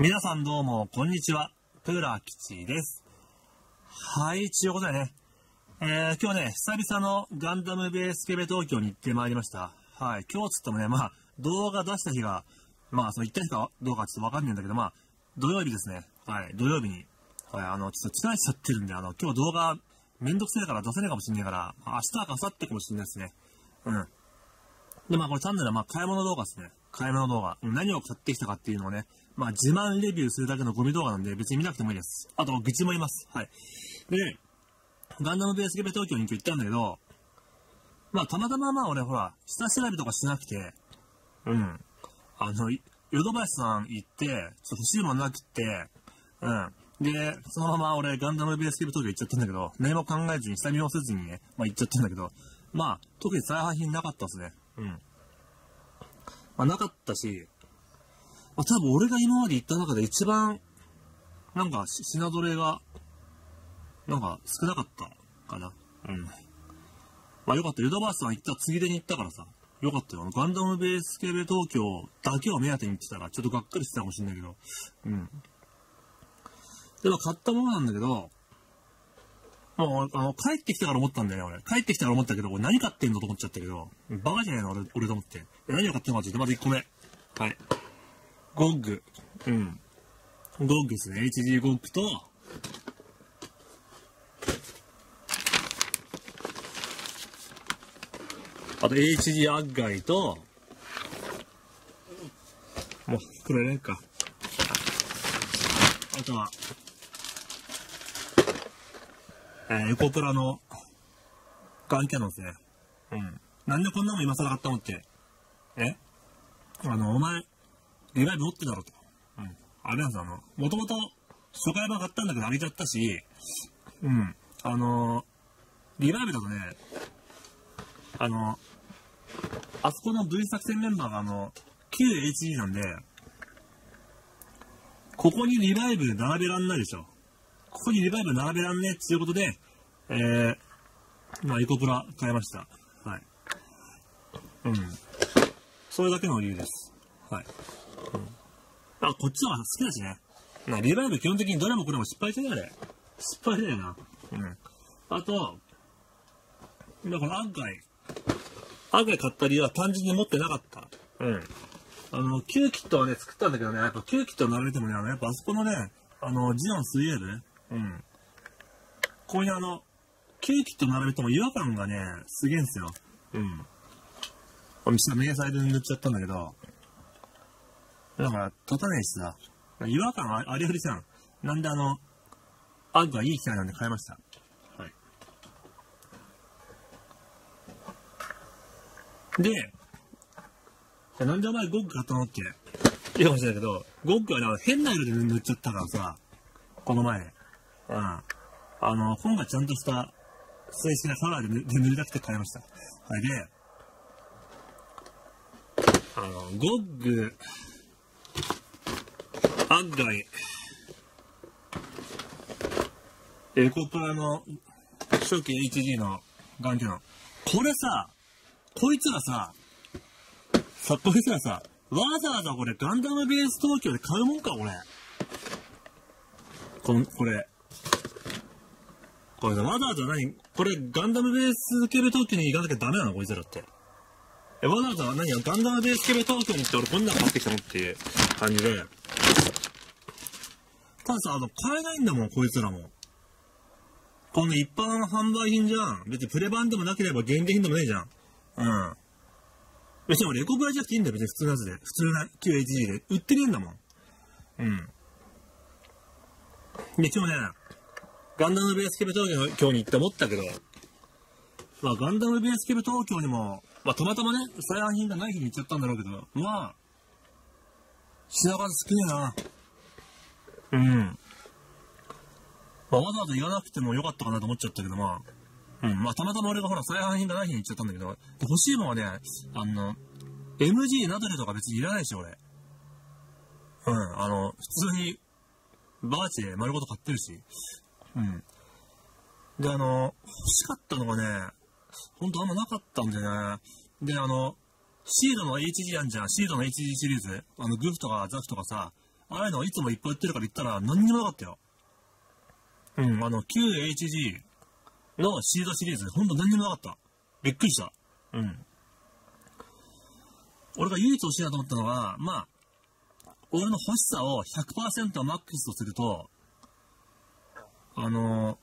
皆さんどうも、こんにちは。プーラー吉です。はい、ちゅうことでね、えー、今日ね、久々のガンダムベースケベ東京に行ってまいりました。はい、今日つってもね、まあ、動画出した日が、まあ、その行った日かどうかちょっとわかんないんだけど、まあ、土曜日ですね。はい、土曜日に、はい、あの、ちょっと疲れちゃってるんで、あの、今日動画めんどくせえから出せないかもしんないから、明日か明後日かもしんないですね。うん。で、まあこれチャンネルはまあ買い物動画ですね。買い物動画。何を買ってきたかっていうのをね、まあ自慢レビューするだけのゴミ動画なんで別に見なくてもいいです。あと、愚痴もいます。はい。で、ガンダムベースケベ東京に今日行ったんだけど、まあたまたままあ俺ほら、下調べとかしなくて、うん。あの、ヨドバシさん行って、ちょっと欲しいものなくって、うん。で、そのまま俺ガンダムベースケベ東京行っちゃったんだけど、何も考えずに下見もせずにね、まあ行っちゃったんだけど、まあ、特に再販品なかったですね。うん。まあ、なかったし、まあ、多分俺が今まで行った中で一番、なんかし品揃えが、なんか少なかったかな。うん。まあよかった。ヨドバシさん行ったついでに行ったからさ。よかったよ。ガンダムベースケベ東京だけを目当てに行ってたら、ちょっとがっかりしてたかもしれないけど。うん。でも買ったものなんだけど、もう、あの、帰ってきたから思ったんだよね、俺。帰ってきたから思ったけど、俺何買ってんのと思っちゃったけど、バカじゃないの、俺、俺と思って。え何を買ってんのかって言って、まず1個目。はい。ゴッグ。うん。ゴッグですね。HG ゴッグと、あと HG アッガイと、もう、これねか。あとは、えー、エコプラのガンキャノンですね。うん。なんでこんなもん今更買ったのって。え？あの、お前、リバイブ持ってんだろと。うん。あれなんですあの、もともと初回版買ったんだけどあげちゃったし、うん。あのリバイブだとね、あの、あそこの V 作戦メンバーがあの、旧 HG なんで、ここにリバイブ並べらんないでしょ。ここにリバイブ並べらんねえっていうことで、えー、まあ、エコプラ買いました。はい。うん。それだけの理由です。はい。うん、あ、こっちの方が好きだしね。まあ、リバイブ基本的にどれもこれも失敗してるあれ。失敗だよな。うん。あと、だから案外、案外買った理由は単純に持ってなかった。うん。あの、キューキットはね、作ったんだけどね、やっぱキューキット並べてもね、あの、やっぱあそこのね、あの、ジオン水泳部うん。ここにあの、キューキット並べても違和感がね、すげえんすよ。うん。これ下迷彩で塗っちゃったんだけど、だから、立たねえしさ、違和感あありありじゃん。なんであの、アンがいい機会なんで買いました？はい。で、なんでお前ゴッグ買ったのって？言うかもしれないけど、ゴッグはね、変な色で塗っちゃったからさ、この前。うん。あの、今回ちゃんとした、正式なカラーで塗で塗りたくて買いました。はい、で、あの、ゴッグ、アッガイ、エコプラの初期 HG のガンキャン。これさ、こいつらさ、さ、こいつらさ、わざわざこれガンダムベース東京で買うもんか、これ。この、これ。これさ、わざわざ何？これガンダムベースケベ東京に行かなきゃダメなのこいつらって。え、わざわざ何？ガンダムベースケベ東京に行って俺こんなの買ってきたのっていう感じで。たださ、あの、買えないんだもん、こいつらも。この一般販売品じゃん。別にプレ版でもなければ限定品でもねえじゃん。うん。別に俺エコプラじゃなくていいんだよ、別に普通のやつで。普通な QHG で。売ってねえんだもん。うん。で、今日ね、ガンダムベースケベ東京に行って思ったけど、まあガンダムベースケベ東京にも、まあたまたまね、再販品がない日に行っちゃったんだろうけど、まあ、品数少ねえな。うん。まあ、わざわざ言わなくてもよかったかなと思っちゃったけど、まあ、うん、まあ、たまたま俺がほら、再販品がない日に行っちゃったんだけど、欲しいものはね、あの、MG ナドレとか別にいらないし、俺。うん、あの、普通に、バーチで丸ごと買ってるし。うん。で、あの、欲しかったのがね、ほんとあんまなかったんでね。で、あの、シードの HG あんじゃん。シードの HG シリーズ。あの、グフとかザフとかさ、ああいうのいつもいっぱい売ってるから言ったら何にもなかったよ。うん、あの、QHG のシードシリーズ、ほんと何にもなかった。びっくりした。うん。俺が唯一欲しいなと思ったのは、まあ、俺の欲しさを100%マックスとすると、あの、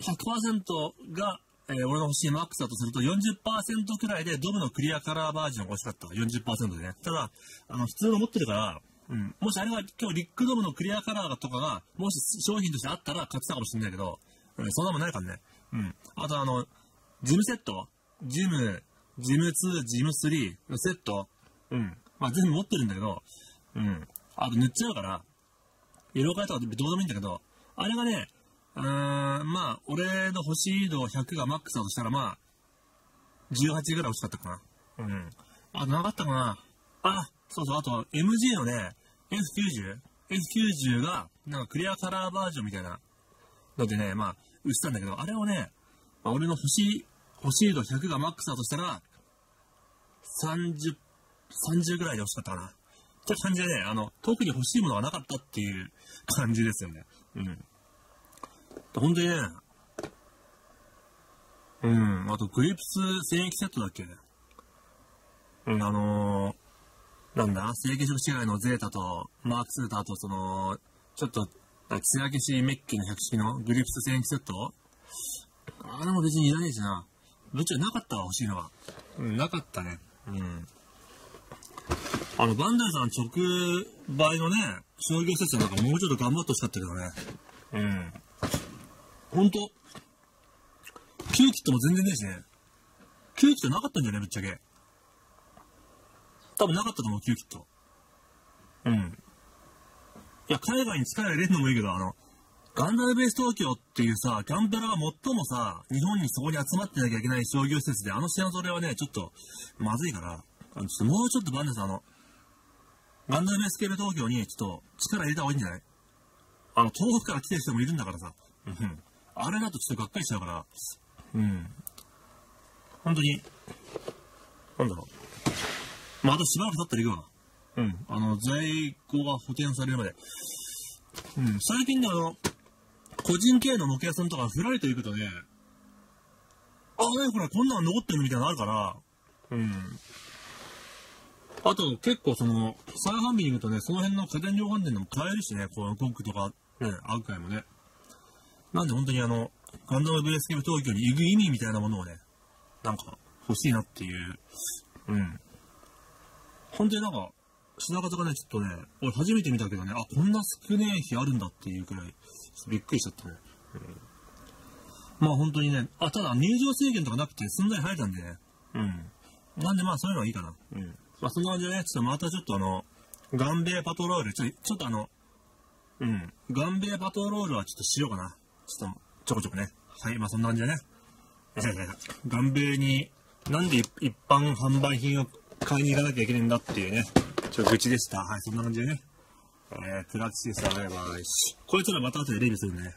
100%が、えー、俺の欲しいマックスだとすると40%くらいでドブのクリアカラーバージョンが欲しかった。40%でね。ただ、あの、普通の持ってるから、うん。もしあれが今日リックドブのクリアカラーとかが、もし商品としてあったら買ってたかもしれないけど、うん、そんなもんないからね。うん。あとあの、ジムセットジム、ジム2、ジム3のセットうん。まあ全部持ってるんだけど、うん。あと塗っちゃうから、色変えとかどうでもいいんだけど、あれがね、うーん、まあ、俺の欲しい度100がマックスだとしたら、まあ、18ぐらい欲しかったかな。うん。あ、なかったかな。あ、そうそう、あと、MG のね、S90?S90 が、なんかクリアカラーバージョンみたいなのでね、まあ、売ってたんだけど、あれをね、まあ、俺の欲しい、欲しい度100がマックスだとしたら、30 30ぐらいで欲しかったかな。って感じでね、あの、特に欲しいものがなかったっていう感じですよね。うん。ほんでね、うん、あとグリプス精液セットだっけ？うん、あのー、なんだ、成形色違いのゼータとマーク2とあとその、ちょっと、艶消しメッキの百式のグリプス精液セット？あれも別にいらねえしな。どっちがなかったわ、欲しいのは。うん、なかったね。うん。あの、バンダイさん直売のね、商業施設なんかもうちょっと頑張ってほしかったけどね。うん。ほんと、キューキットも全然ねえしね。キューキットなかったんじゃねぶっちゃけ。多分なかったと思う、キューキット。うん。いや、海外に力入れるのもいいけど、あの、ガンダムベース東京っていうさ、キャンペラが最もさ、日本にそこに集まってなきゃいけない商業施設で、あの品揃えはね、ちょっと、まずいから、あのちょっともうちょっとバンダイさん、あの、ガンダムエスケール東京にちょっと力入れた方がいいんじゃない？あの、東北から来てる人もいるんだからさ。うん。あれだとちょっとがっかりしちゃうから、うん。本当に、なんだろう。まあ、あとしばらく経ったら行くわ。うん。あの、在庫が補填されるまで。うん。最近であの、個人経営の模型屋さんとかフライト行くとね、ああ、ね、これこんなの残ってるみたいなのあるから、うん。あと結構その、再販日に行くとね、その辺の家電量販店でも買えるしね、このコックとか、ね、アウカイもね。なんで本当にあの、ガンダム VS ケーブ東京に行く意味みたいなものをね、なんか欲しいなっていう、うん。本当になんか、品方がね、ちょっとね、俺初めて見たけどね、あ、こんな少ねえ日あるんだっていうくらい、びっくりしちゃったね。うん、まあ本当にね、あ、ただ入場制限とかなくてすんなり入れたんでね。うん。なんでまあそういうのはいいかな。うん。まあ、そんな感じでね、ちょっとまたちょっとあの、ガンベイパトロール、ちょ、ちょっとあの、うん、ガンベイパトロールはちょっとしようかな。ちょっと、ちょこちょこね。はい、まあそんな感じでね。ガンベイに、なんで一般販売品を買いに行かなきゃいけないんだっていうね、ちょっと愚痴でした。はい、そんな感じでね。えー、プラクシスアウェバーこいつらまた後でレビューするね。